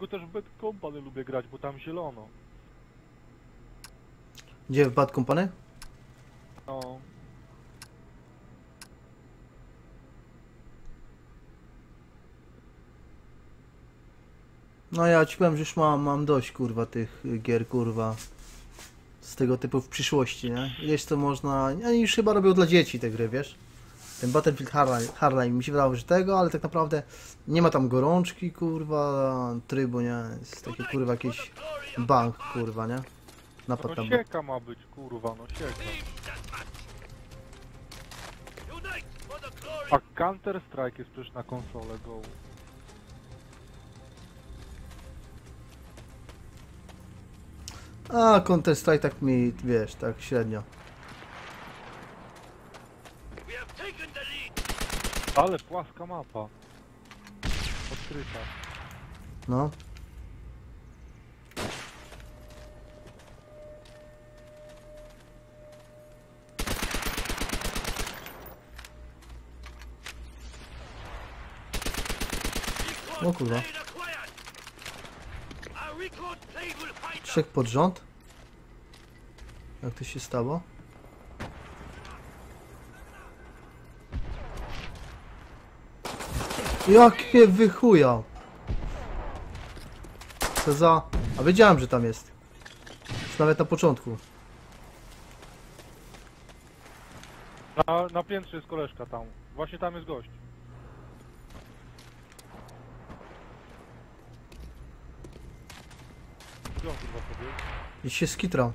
Tylko też w Bad Company lubię grać, bo tam zielono. Gdzie w Bad Company? No. No ja ci powiem, że już mam, mam dość kurwa tych gier kurwa z tego typu w przyszłości, nie? Ileś to można... Oni już chyba robią dla dzieci te gry, wiesz? Ten Battlefield Hardline, Hardline mi się wydawało, że tego, ale tak naprawdę nie ma tam gorączki, kurwa, trybu, nie? Jest taki kurwa jakiś bank, kurwa, nie? Napad No bank. sieka ma być, kurwa, no sieka. A Counter Strike jest przecież na konsolę Go. A, Counter Strike tak mi, wiesz, tak średnio. Ale płaska mapa. Odkryta. No. O kurwa. Trzech pod rząd? Jak to się stało? Jak mnie wychujał! Co za... A wiedziałem, że tam jest. Już nawet na początku. Na, na piętrze jest koleżka tam. Właśnie tam jest gość. Gdzie on kurwa pobiegł? Gdzieś się skitrał.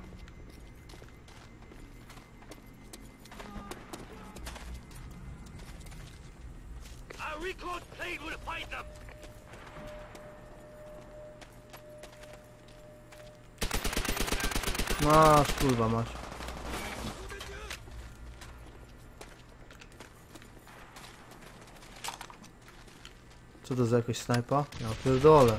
Our record plane will find them! Masz, kurwa, masz. Co to za jakaś snajpa? Ja pierdolę.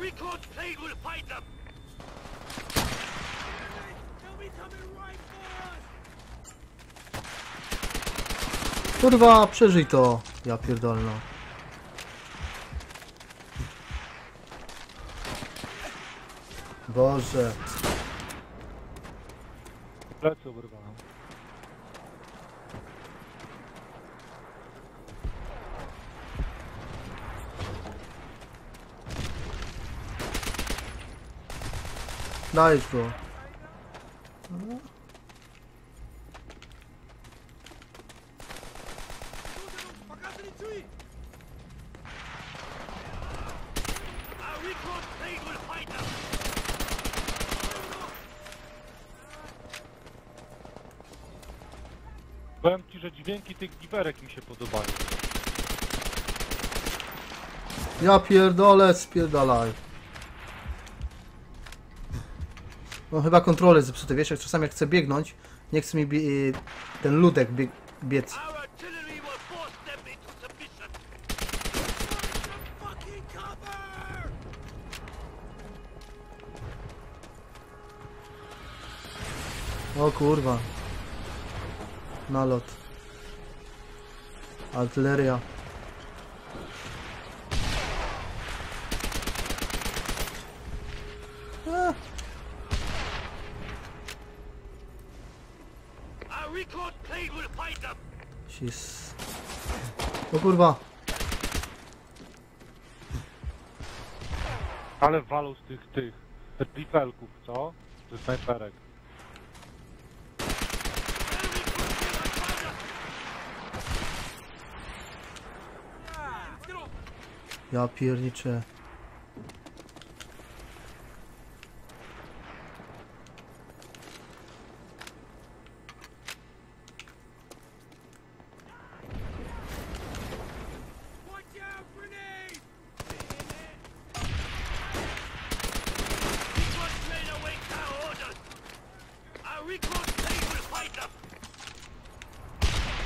Record plane will find them! Kurwa, przeżyj to. Ja pierdolę. no. Boże. Plecy oberwałem. Find them! Powiem ci, że dźwięki tych giwerek mi się podobają. Ja pierdolę, spierdalaj. No chyba kontroler zepsuty, wiesz, jak czasami jak chcę biegnąć, nie chce mi bie ten ludek bieg biec. O kurwa. Nalot. Artyleria. A, Our record plane will find them! sis. O kurwa. Ale walą z tych, tych riffelków, co? Ze snajperek. Ja pierniczę.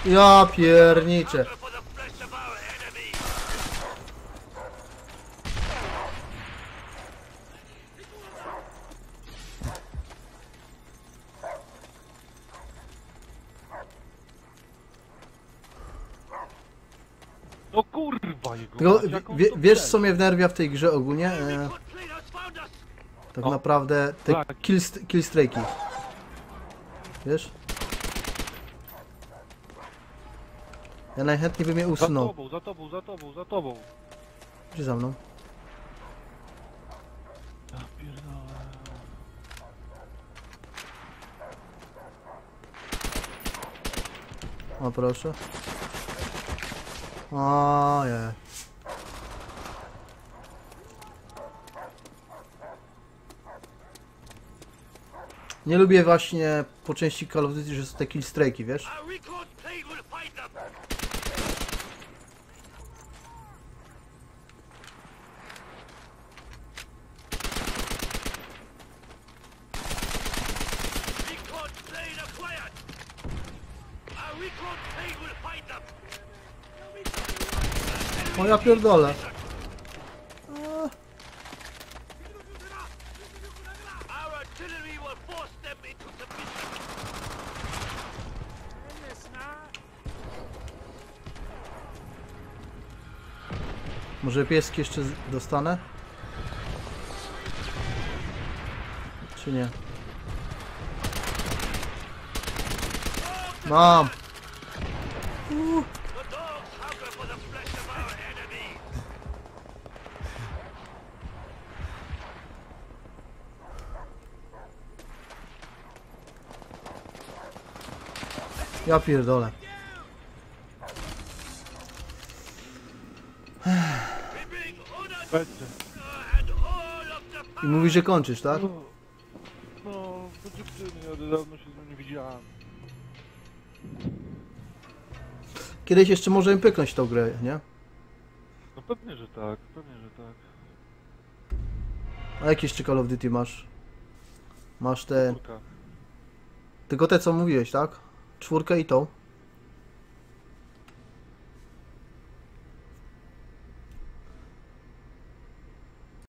Ja pierniczę. No kurwa jego. Tylko mać, jak on wie, to wiesz co mnie wnerwia w tej grze ogólnie? E, tak O. naprawdę te Tak. kill, killstrike'i. Wiesz? Ja najchętniej bym je Za usunął. tobą, za tobą, za tobą, za tobą. Gdzie za mną? Ja pierdolę. O proszę. Ojej. Nie lubię właśnie po części Call of Duty, że są te killstrike'i, wiesz? Our will find them. Recon plane acquired. Our recon plane will find them. O ja pierdolę. Może pieski jeszcze dostanę? Czy nie? Mam! Ja pierdolę. The I mówi, że kończysz, tak? No, no, to dziewczyny, ja dawno się z nią nie widziałem. Kiedyś jeszcze możemy pyknąć tą grę, nie? No pewnie, że tak, pewnie, że tak. A jakie jeszcze Call of Duty masz? Masz te... Kurka. Tylko te co mówiłeś, tak? Czwórkę i tą?